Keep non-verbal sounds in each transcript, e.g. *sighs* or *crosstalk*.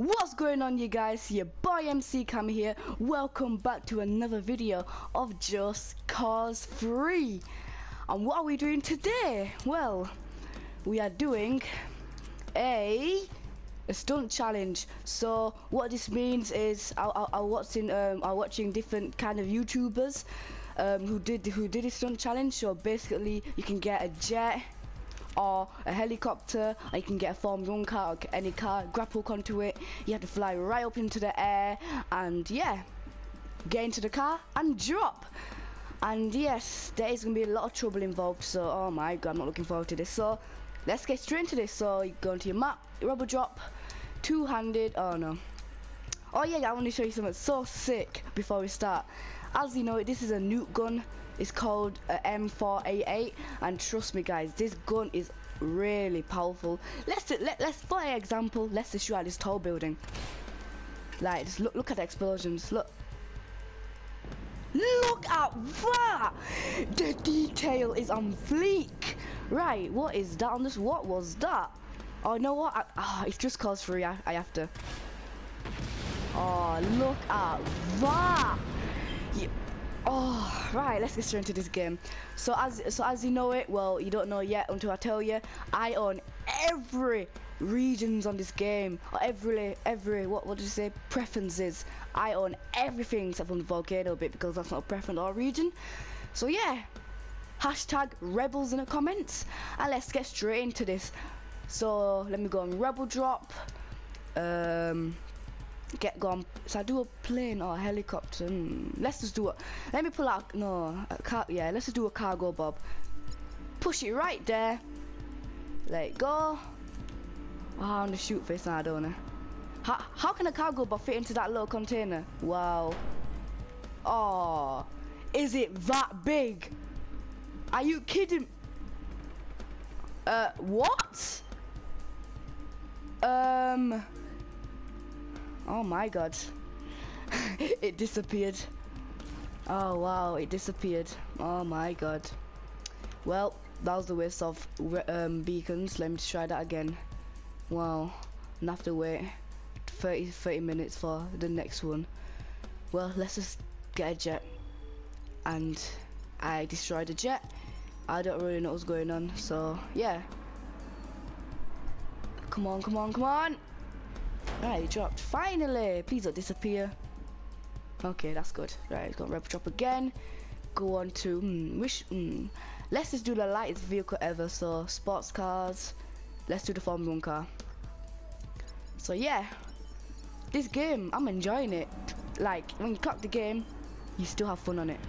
What's going on you guys? Your boy MC Cam here. Welcome back to another video of Just Cause 3. And what are we doing today? Well, we are doing a a stunt challenge. So what this means is I, I, I watching um I watching different kind of YouTubers um who did who did a stunt challenge. So basically you can get a jet or a helicopter or you can get a Formula 1 car or any car, grapple onto it, you have to fly right up into the air and yeah, get into the car and drop. And yes, there is going to be a lot of trouble involved, so oh my god, I'm not looking forward to this. So let's get straight into this. So you go into your map, rebel drop, two-handed, oh no. Oh yeah, I want to show you something so sick before we start. As you know, this is a nuke gun. It's called a M4A8, and trust me, guys, this gun is really powerful. Let's let, let's for example, let's just shoot at this tall building. Like, just look look at the explosions. Look. Look at that! The detail is on fleek. Right, what is that on this? What was that? Oh, you know what? Ah, it's just cause free. I, I have to. Oh, look at that! Yeah. Oh, right. Let's get straight into this game. So as so as you know it, well, you don't know yet until I tell you. I own every regions on this game, or every every what what did you say preferences. I own everything except from the volcano bit because that's not a preference or a region. So yeah, hashtag rebels in the comments, and let's get straight into this. So let me go on rebel drop. Um, get gone. So I do a plane or a helicopter. Mm, let's just do it. Let me pull out. No, a car. Yeah, let's just do a cargo bob. Push it right there. Let go. Oh, I'm gonna shoot face now, don't I? How, how can a cargo bob fit into that little container? Wow. Oh, is it that big? Are you kidding? Uh, what? Um. Oh my god. *laughs* it disappeared. Oh wow, it disappeared. Oh my god. Well, that was the waste of um, beacons. Let me try that again. Wow. I have to wait 30, 30 minutes for the next one. Well, let's just get a jet. And I destroyed the jet. I don't really know what's going on. So, yeah. Come on, come on, come on. Right, it dropped. Finally! Please don't disappear. Okay, that's good. Right, it's got rebel drop again. Go on to, mm, wish, mm. Let's just do the lightest vehicle ever. So, sports cars. Let's do the Formula 1 car. So, yeah. This game, I'm enjoying it. Like, when you clock the game, you still have fun on it.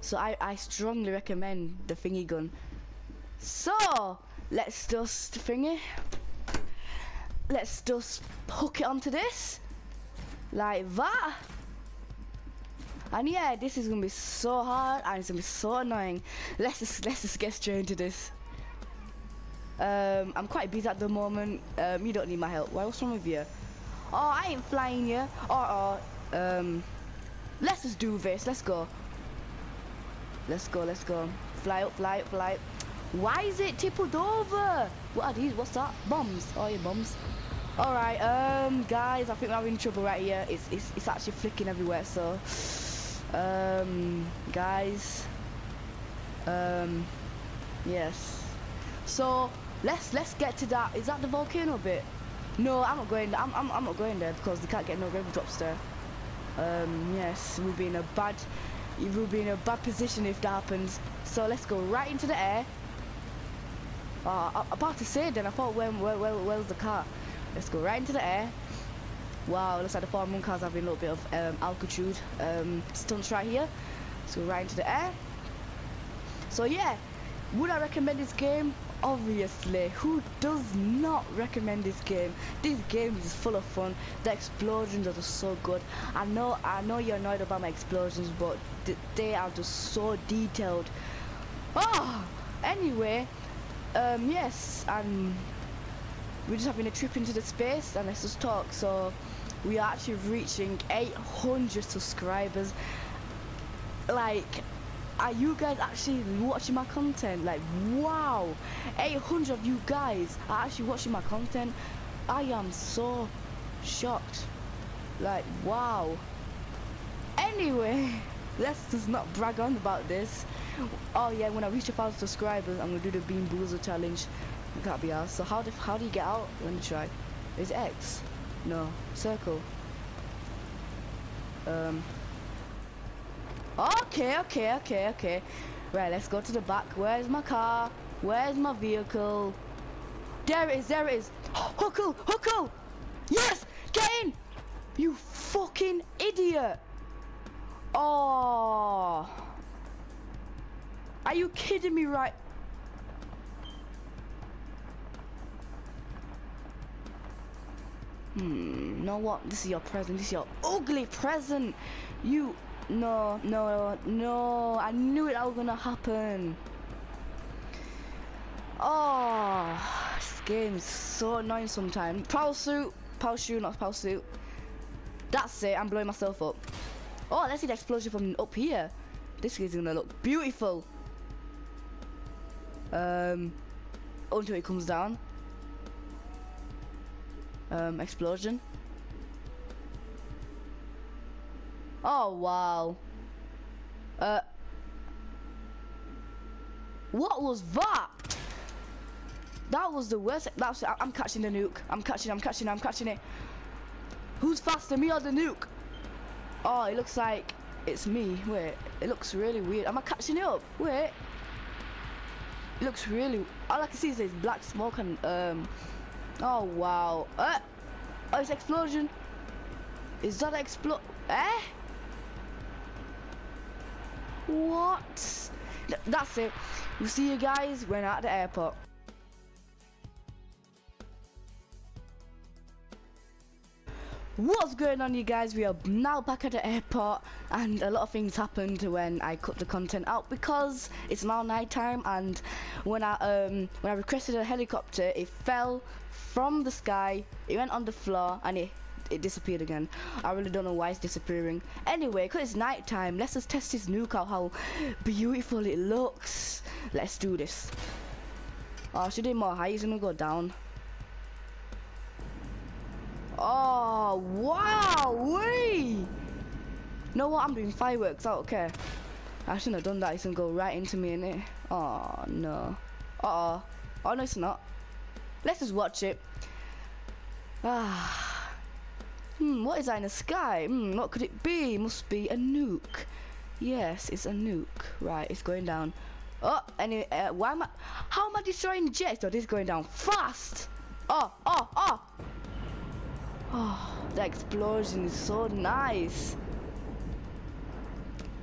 So, I, I strongly recommend the thingy gun. So, let's just thingy let's just hook it onto this. Like that. And yeah this is gonna be so hard and it's gonna be so annoying. Let's just let's just get straight into this. Um, I'm quite busy at the moment. Um, you don't need my help. Why what's wrong with you? Oh I ain't flying you. Or oh, oh, um, let's just do this. Let's go. Let's go let's go. Fly up fly up fly up. Why is it tippled over what are these what's that bombs oh yeah bombs Alright, um, guys, I think we're having trouble right here. It's, it's, it's actually flicking everywhere, so, um, guys, um, yes. So, let's, let's get to that. Is that the volcano bit? No, I'm not going. I'm, I'm, I'm not going there because they can't get no rebel drops there. Um, yes, we'll be in a bad, we'll be in a bad position if that happens. So let's go right into the air. Uh, about to say then, I thought, where, where, where, where's the car? Let's go right into the air. Wow, looks like the four moon car's having a little bit of um, altitude um, stunts right here. Let's go right into the air. So yeah, would I recommend this game? Obviously, who does not recommend this game? This game is full of fun. The explosions are just so good. I know, I know you're annoyed about my explosions, but th they are just so detailed. Oh, anyway, um, yes, and we're just having a trip into the space and let's just talk so we are actually reaching 800 subscribers like are you guys actually watching my content like wow 800 of you guys are actually watching my content I am so shocked. Like, wow. Anyway, *laughs* let's just not brag on about this. Oh yeah, when I reach a thousand subscribers, I'm gonna do the Bean Boozle challenge. That'd be awesome. So how do how do you get out? Let me try. Is X? No. Circle. Um. Okay, okay, okay, okay. Right, let's go to the back. Where's my car? Where's my vehicle? There it is, there it is. *gasps* Huckle, Huckle! Yes! Get in! You fucking idiot! Oh! Are you kidding me right? Hmm, you know what? This is your present. This is your ugly present. You, no, no, no. I knew it was gonna happen. Oh, this game is so annoying sometimes. Power suit, power shoe, not power suit. That's it. I'm blowing myself up. Oh, let's see the explosion from up here. This is gonna look beautiful. Um, until it comes down. Um, explosion. Oh, wow. Uh, what was that? That was the worst. That's. I'm catching the nuke. I'm catching. I'm catching. I'm catching it. Who's faster, me or the nuke? Oh, it looks like it's me. Wait, it looks really weird. Am I catching it up? Wait. It looks really. All I can see is this black smoke and um. Oh wow. Uh, oh, it's explosion. Is that explode? Eh? What? Th that's it. We'll see you guys when at the airport. What's going on you guys? We are now back at the airport and a lot of things happened when I cut the content out because it's now night time and when I um when I requested a helicopter it fell from the sky, it went on the floor and it it disappeared again. I really don't know why it's disappearing. Anyway, because it's night time, let's just test this nuke out how beautiful it looks. Let's do this. Oh, should do more high, he's gonna go down. Oh, wow, wee! know what, I'm doing fireworks, I don't care. I shouldn't have done that, it's gonna go right into me, innit? Oh, no. Uh-oh. Oh, no, it's not. Let's just watch it. Ah. *sighs* Hmm, what is that in the sky? Hmm, what could it be? Must be a nuke. Yes, it's a nuke. Right, it's going down. Oh, anyway, uh, why am I... How am I destroying jets? Oh, this is going down fast. Oh, oh, oh. Oh, the explosion is so nice.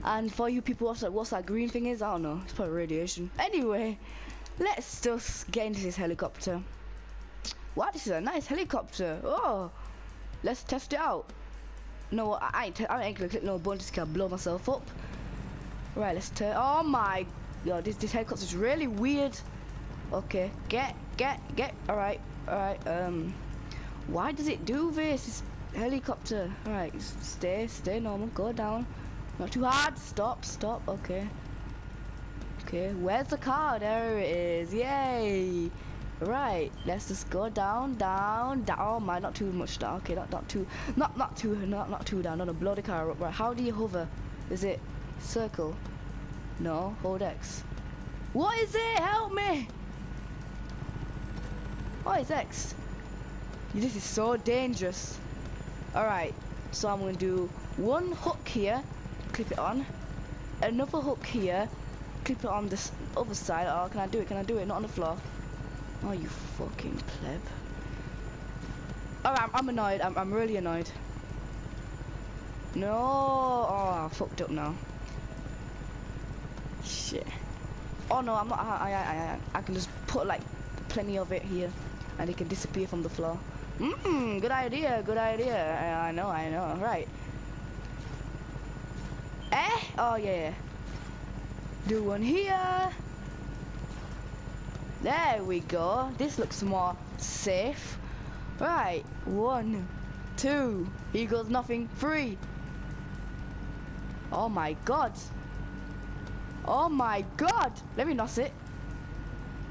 And for you people, what's that, what's that green thing is? I don't know. It's probably radiation. Anyway, let's just get into this helicopter. Wow, this is a nice helicopter. Oh, let's test it out. No, I ain't, I ain't gonna click no button just to blow myself up. Right, let's turn. Oh my god, this, this helicopter is really weird. Okay, get, get, get. All right, all right. Um. Why does it do this? It's helicopter. Alright, stay, stay normal, go down. Not too hard. Stop, stop, okay. Okay, where's the car? There it is. Yay! Right, let's just go down, down, down. Oh my, not too much down. Okay, not not too, not not too, not not too down. No, no, blow the car up. Right, how do you hover? Is it circle? No, hold X. What is it? Help me! Oh, it's X. This is so dangerous. Alright, so I'm going to do one hook here, clip it on. Another hook here, clip it on this other side. Oh, can I do it? Can I do it? Not on the floor. Oh, you fucking pleb. Alright, I'm, I'm, annoyed. I'm, I'm really annoyed. No. Oh, I fucked up now. Shit. Oh no, I'm not. I, I, I, I can just put like plenty of it here, and it can disappear from the floor. Mmm, good idea, good idea. I, I know, I know, right. Eh? Oh, yeah. Do one here. There we go. This looks more safe. Right, one, two. Goes nothing. Three. Oh my god. Oh my god. Let me nos it.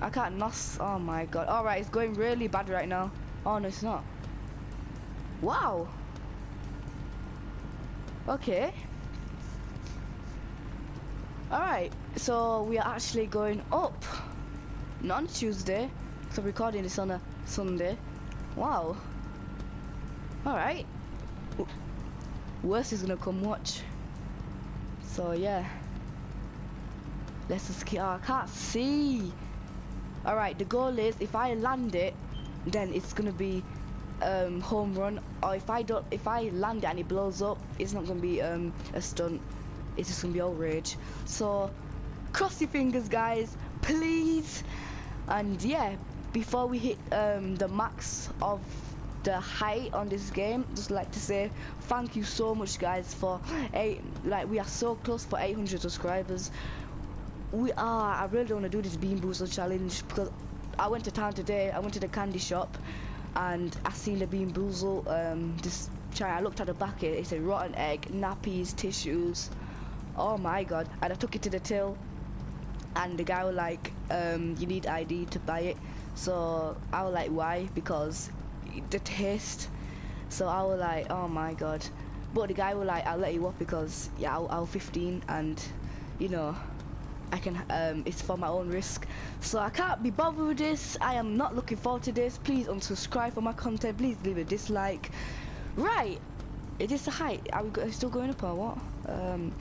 I can't nos. Oh my god. Alright, it's going really bad right now. Oh no, it's not. Wow. Okay. Alright, so we are actually going up. Not on Tuesday, so recording this on a Sunday. Wow. Alright. Worst is gonna come watch. So yeah. Let's just keep oh, I can't see. Alright, the goal is if I land it, then it's gonna be um, home run. Or if I don't if I land it and it blows up, it's not gonna be um, a stunt. It's just gonna be all rage. So cross your fingers guys, please. And yeah, before we hit um, the max of the height on this game just like to say thank you so much guys for eight like we are so close for 800 subscribers we are I really don't want to do this bean boozle challenge because I went to town today I went to the candy shop and I seen the bean boozle um this try I looked at the bucket it said rotten egg nappies tissues. Oh my god. And I took it to the till and the guy was like um you need ID to buy it. So I was like why? Because the taste. So I was like oh my god. But the guy was like I'll let you off because yeah I, I was 15 and you know I can um it's for my own risk. So I can't be bothered with this. I am not looking forward to this. Please unsubscribe for my content. Please leave a dislike. Right. It is the height. Are we still going up or what? Um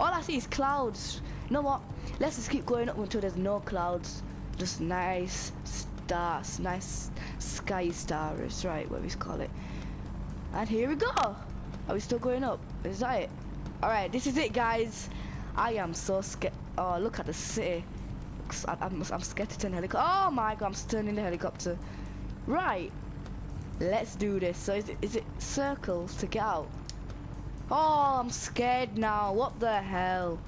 all I see is clouds. You know what? Let's just keep going up until there's no clouds. Just nice stars nice sky stars. Right what we call it? And here we go. Are we still going up? Is that it? All right this is it guys. I am so scared Oh, look at the city. I, am I'm scared to turn helicopter. Oh my god, I'm turning the helicopter. Right. Let's do this. So is it, is it circles to get out? Oh, I'm scared now. What the hell?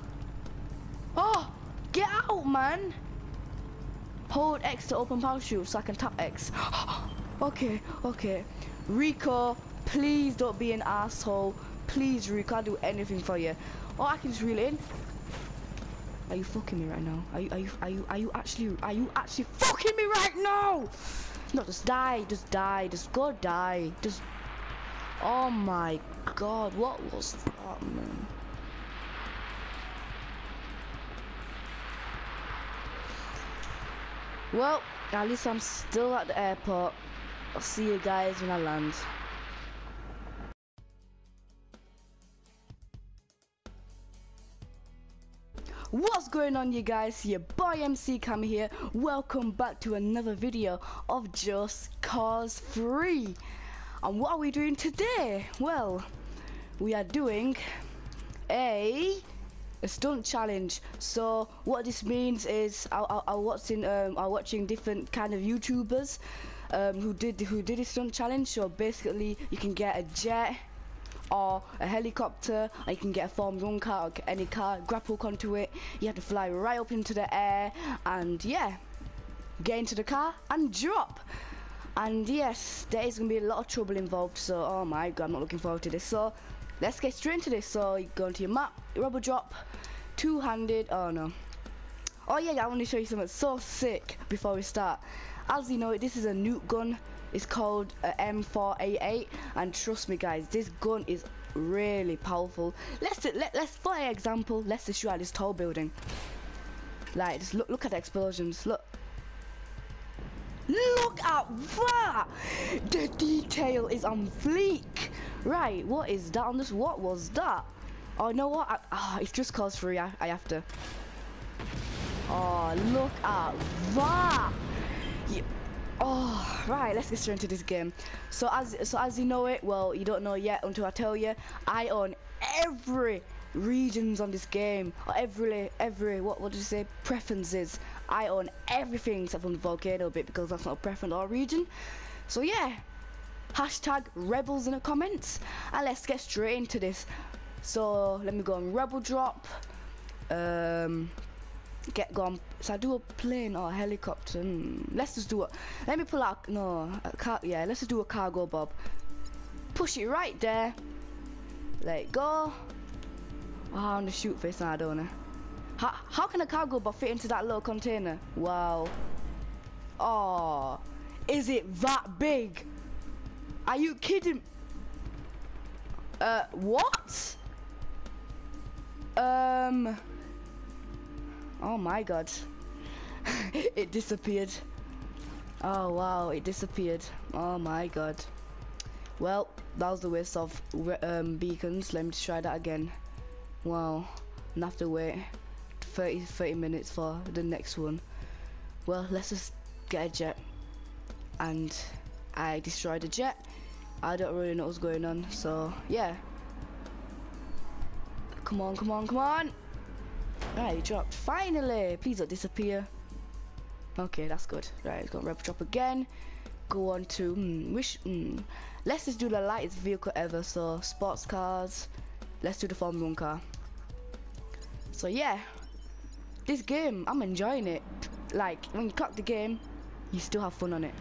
Oh, get out, man. Hold X to open parachute so I can tap X. *gasps* okay, okay. Rico, please don't be an asshole. Please, Rico, I'll do anything for you. Oh, I can just reel in. Are you fucking me right now? Are you are you are you are you actually are you actually fucking me right now? No, just die, just die, just go die, just. Oh my god, what was that, man? Well, at least I'm still at the airport. I'll see you guys when I land. Going on you guys? Your boy MC Cam here. Welcome back to another video of Just Cause 3. And what are we doing today? Well, we are doing a a stunt challenge. So what this means is I, I, I watching um I watching different kind of YouTubers um who did who did a stunt challenge. So basically you can get a jet or a helicopter or you can get a Formula 1 car or any car, grapple onto it. You have to fly right up into the air and yeah, get into the car and drop. And yes, there is going to be a lot of trouble involved, so oh my god, I'm not looking forward to this. So let's get straight into this. So you go into your map, rebel drop, two-handed, oh no. Oh yeah, I want to show you something so sick before we start. As you know, this is a nuke gun it's called uh, M4A8 and trust me guys, this gun is really powerful. Let's let, let's for example, let's just shoot at this tall building. Like just look look at the explosions. Look. Look at that! The detail is on fleek. Right, what is that on this? What was that? Oh, know what? Ah, oh, it's just cause free. I, I have to. Oh, look at that! Yeah. Oh, right, let's get straight into this game. So as so as you know it, well, you don't know yet until I tell you, I own every regions on this game, or every every what what did you say preferences. I own everything except from the volcano bit because that's not a preference or region. So yeah, hashtag rebels in the comments, and let's get straight into this. So let me go on rebel drop. Um, get gone. So I do a plane or a helicopter. Hmm. Let's just do it. Let me pull out. No, car. Yeah, let's just do a cargo bob. Push it right there. Let go. Oh, I'm the shoot face now, don't I? How, how can a cargo bob fit into that little container? Wow. Oh, is it that big? Are you kidding? Uh, what? Um. Oh my god. *laughs* it disappeared. Oh wow, it disappeared. Oh my god. Well, that was the waste of um, beacons. Let me try that again. Wow. And have to wait 30, 30 minutes for the next one. Well, let's just get a jet. And I destroyed the jet. I don't really know what's going on, so yeah. Come on, come on, come on! Right, you dropped. Finally! Please don't disappear. Okay, that's good. Right, it's gonna rep drop again. Go on to hmm, which hmm. let's just do the lightest vehicle ever. So sports cars. Let's do the Formula One car. So yeah, this game I'm enjoying it. Like when you clock the game, you still have fun on it.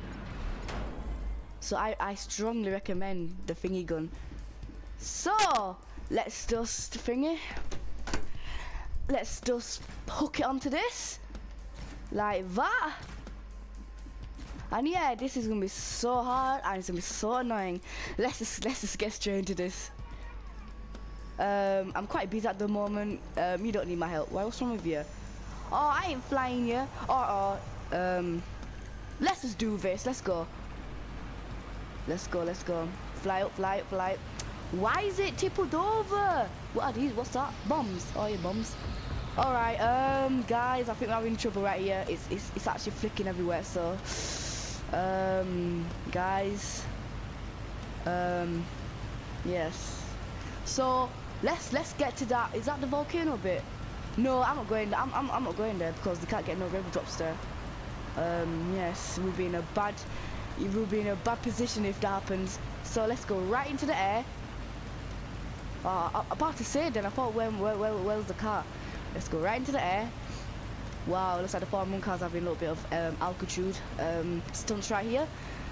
So I I strongly recommend the thingy gun. So let's just thingy. Let's just hook it onto this like that. And yeah, this is gonna be so hard and it's gonna be so annoying. Let's just let's just get straight into this. Um, I'm quite busy at the moment. Um, you don't need my help. Why? What's wrong with you? Oh, I ain't flying you. Or, or um, let's just do this. Let's go. Let's go. Let's go. Fly up, fly up, fly up. Why is it tippled over? What are these? What's that? Bombs. Oh, yeah, bombs. All right, um, guys, I think we're having trouble right here. It's it's it's actually flicking everywhere. So, um, guys, um, yes. So let's let's get to that. Is that the volcano bit? No, I'm not going. I'm I'm I'm not going there because they can't get no rebel drops there. Um, yes, we'll be in a bad, we'll be in a bad position if that happens. So let's go right into the air. Uh, I, about to say then. I thought where where where's the car? Let's go right into the air. Wow, looks like the four moon car's having a little bit of um, altitude um, stunts right here.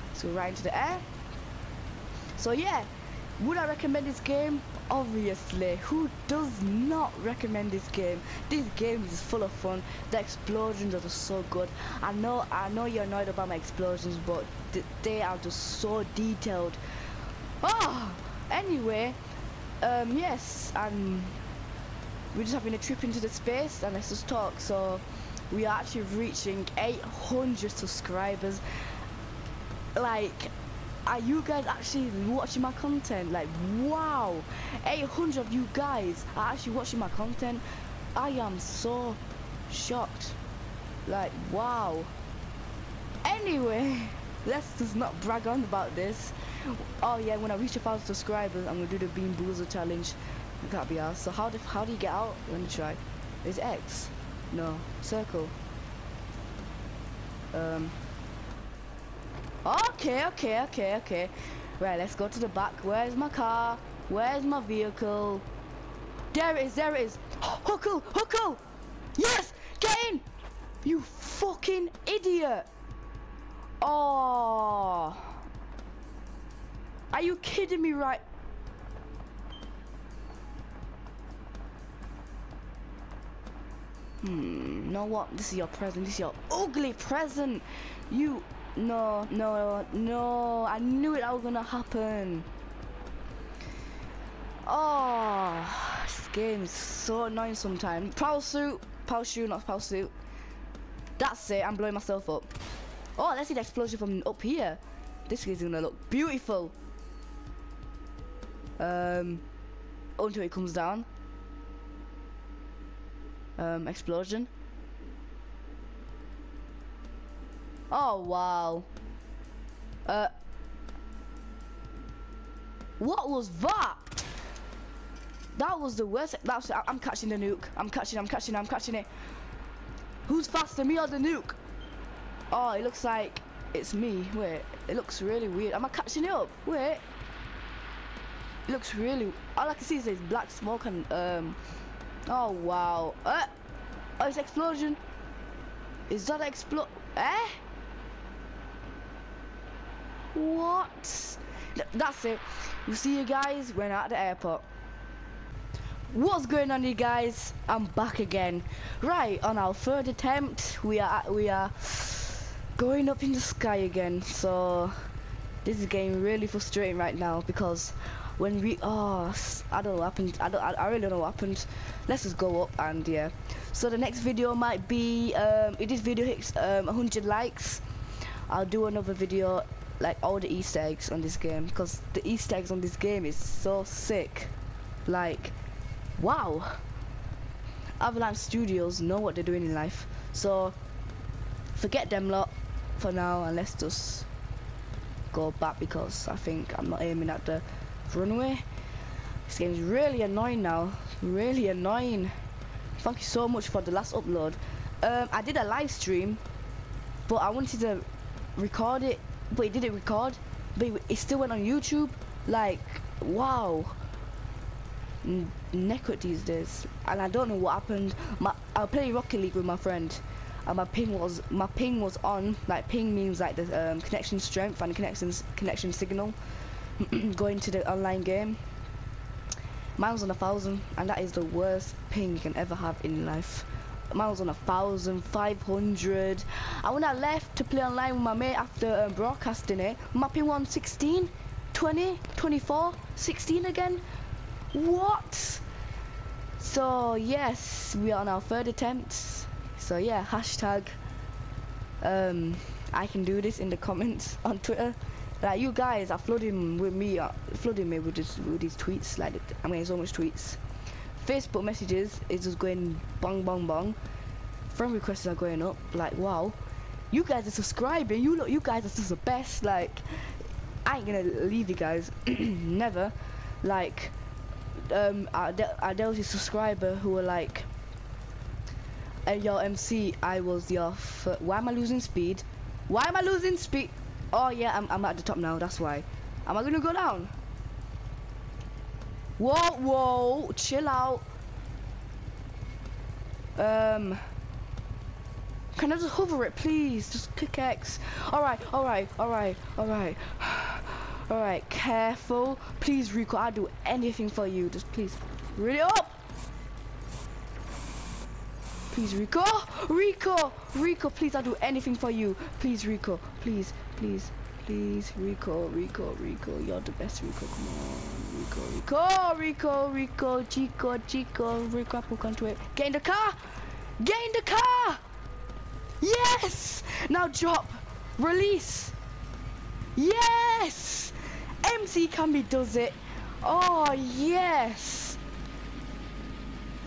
Let's go right into the air. So yeah, would I recommend this game? Obviously, who does not recommend this game? This game is full of fun. The explosions are just so good. I know, I know you're annoyed about my explosions, but th they are just so detailed. Oh, anyway, um, yes, and we're just having a trip into the space and let's just talk. So we are actually reaching 800 subscribers. Like, are you guys actually watching my content? Like, wow, 800 of you guys are actually watching my content. I am so shocked. Like, wow. Anyway, let's just not brag on about this. Oh yeah, when I reach a thousand subscribers, I'm gonna do the Bean Boozle challenge. That'd be us. So how do how do you get out? Let me try. Is X? No. Circle. Um. Okay, okay, okay, okay. Right, let's go to the back. Where's my car? Where's my vehicle? There it is, there it is. *gasps* Huckle, Huckle! Yes! Get in! You fucking idiot! Oh! Are you kidding me right? Hmm, know what? This is your present. This is your ugly present. You, no, no, no. I knew it was gonna happen. Oh, this game is so annoying sometimes. Power suit, power shoe, not power suit. That's it. I'm blowing myself up. Oh, let's see the explosion from up here. This is gonna look beautiful. Um, until it comes down um, explosion. Oh, wow. Uh, what was that? That was the worst. That's. I'm catching the nuke. I'm catching. I'm catching. I'm catching it. Who's faster, me or the nuke? Oh, it looks like it's me. Wait, it looks really weird. Am I catching it up? Wait. It looks really. All I can see is this black smoke and um Oh wow. Uh, oh, it's explosion. Is that explode? Eh? What? That's it. We'll see you guys when at the airport. What's going on, you guys? I'm back again. Right on our third attempt, we are we are going up in the sky again. So This is getting really frustrating right now because when we oh I don't know what happened. I don't I, I really don't know what happened. Let's just go up and yeah. So the next video might be um, if this video hits um, 100 likes, I'll do another video like all the Easter eggs on this game because the Easter eggs on this game is so sick. Like, wow. Avalanche Studios know what they're doing in life. So forget them lot for now and let's just go back because I think I'm not aiming at the runway. This game is really annoying now. Really annoying. Thank you so much for the last upload. Um, I did a live stream, but I wanted to record it, but it didn't record. But it still went on YouTube. Like, wow. Necrit these days, and I don't know what happened. My I was playing Rocket League with my friend, and my ping was my ping was on. Like ping means like the um, connection strength and connections connection signal *clears throat* going to the online game. Mine was on a thousand, and that is the worst ping you can ever have in life. Mine was on a thousand, five hundred. And when I left to play online with my mate after um, broadcasting it, my ping was 16, 20, 24, 16 again. What? So yes, we are on our third attempt. So yeah, hashtag um I can do this in the comments *laughs* on Twitter. Like you guys are flooding with me, uh, flooding me with this with these tweets. Like I'm getting so much tweets. Facebook messages is just going bang bang bang. Friend requests are going up. Like wow, you guys are subscribing. You look, you guys are just the best. Like I ain't gonna leave you guys, *clears throat* never. Like um, I, I, there was a subscriber who were like, hey, yo, MC, I was your, why am I losing speed? Why am I losing speed? Oh, yeah, I'm, I'm at the top now, that's why. Am I gonna go down? Whoa, whoa, chill out. Um, can I just hover it, please? Just click X. All right, all right, all right, all right. *sighs* All right, careful. Please, Rico, I'll do anything for you. Just please, ready up. Please, Rico. Rico, Rico, please, I'll do anything for you. Please, Rico, please, please, please, Rico, Rico, Rico, you're the best, Rico. Come on, Rico, Rico, Rico, Rico, Chico, Chico, Rico, Apple, come to it. Get in the car. Get in the car. Yes. Now drop. Release. Yes. MC Camby does it. Oh, yes.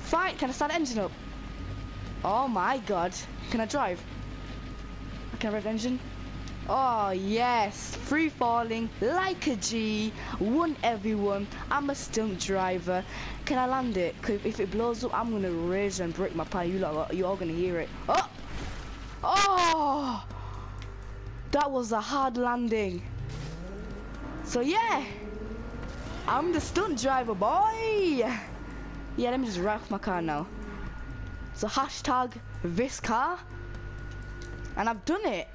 Fine, can I start the engine up? Oh my god. Can I drive? Can I rev engine? Oh yes, free falling like a G, won everyone. I'm a stunt driver. Can I land it? Cause if it blows up, I'm gonna raise and break my pie. You lot, you all gonna hear it. Oh, oh, that was a hard landing. So yeah, I'm the stunt driver, boy. Yeah, let me just wrap my car now. So hashtag this car, and I've done it.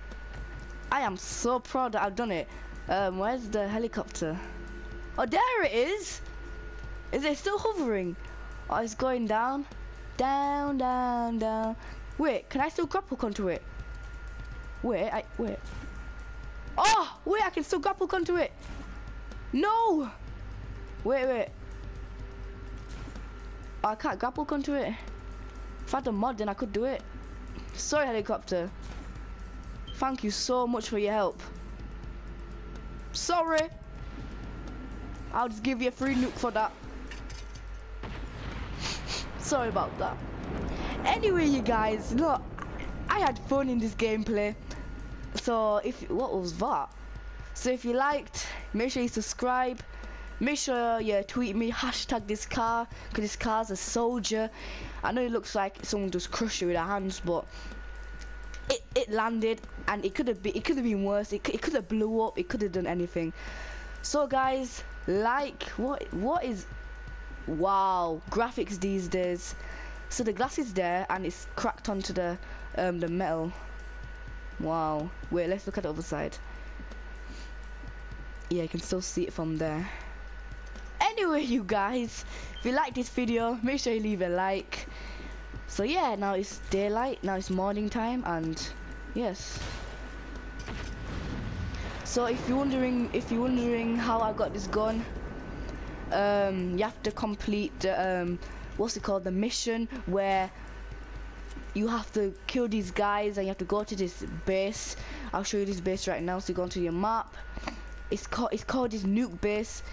I am so proud that I've done it. Um, where's the helicopter? Oh, there it is. Is it still hovering? Oh, it's going down, down, down, down. Wait, can I still grapple onto it? Wait, I wait. Oh, wait, I can still grapple onto it. No! Wait, wait. Oh, I can't grapple onto it. If I had a mod, then I could do it. Sorry, helicopter. Thank you so much for your help. Sorry. I'll just give you a free nuke for that. *laughs* Sorry about that. Anyway, you guys, look, I had fun in this gameplay. So, if what was that? So if you liked, make sure you subscribe. Make sure you tweet me, hashtag this car, because this car's a soldier. I know it looks like someone just crushed it with their hands, but it, it landed and it could have been it could have been worse. It, it could have blew up, it could have done anything. So guys, like what what is wow, graphics these days. So the glass is there and it's cracked onto the um the metal. Wow. Wait, let's look at the other side yeah you can still see it from there anyway you guys if you like this video make sure you leave a like so yeah now it's daylight now it's morning time and yes So if you're wondering, if you're wondering how I got this gun, um, you have to complete the, um, what's it called, the mission where you have to kill these guys and you have to go to this base. I'll show you this base right now. So you go onto your map. It's called it's called this nuke base.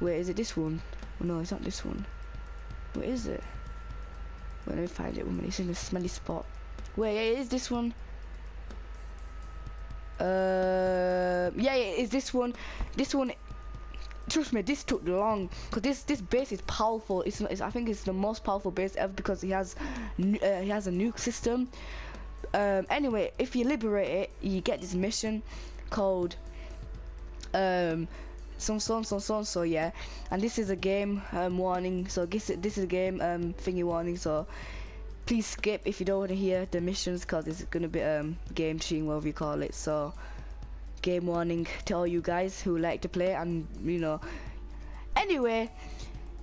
Where is it? This one? Oh, no, it's not this one. Where is it? Wait, let me find it. Woman, it's in a smelly spot. It is this one. Uh, yeah, yeah, it's this one. This one. Trust me, this took long because this this base is powerful. It's, it's I think it's the most powerful base ever because he has uh, he has a nuke system. Um, anyway, if you liberate it, you get this mission called um so so so so so yeah. And this is a game um, warning. So this this is a game um thingy warning. So please skip if you don't want to hear the missions because it's gonna be um game cheating whatever you call it. So game warning to all you guys who like to play and you know. Anyway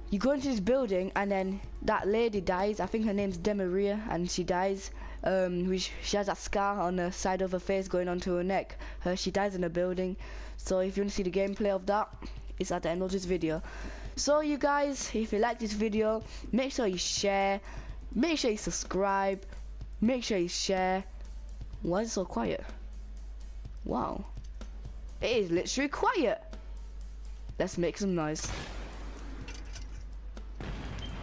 you go into this building and then that lady dies. I think her name's demaria and she dies um she has that scar on the side of her face going onto her neck. Her she dies in the building so if you want to see the gameplay of that it's at the end of this video. So you guys if you like this video make sure you share make sure you subscribe make sure you share. Why is it so quiet? Wow. It is literally quiet. Let's make some noise.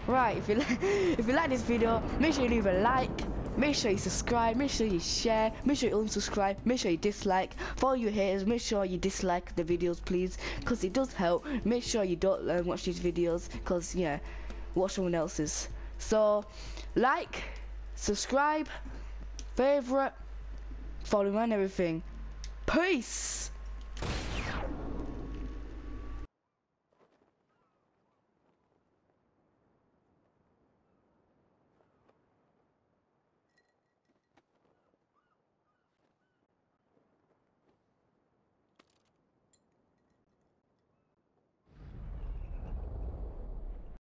Right if you *laughs* if you like this video make sure you leave a like make sure you subscribe make sure you share make sure you unsubscribe make sure you dislike. For all you haters make sure you dislike the videos please because it does help. Make sure you don't uh, watch these videos because yeah watch someone else's. So like subscribe favorite follow me and everything. Peace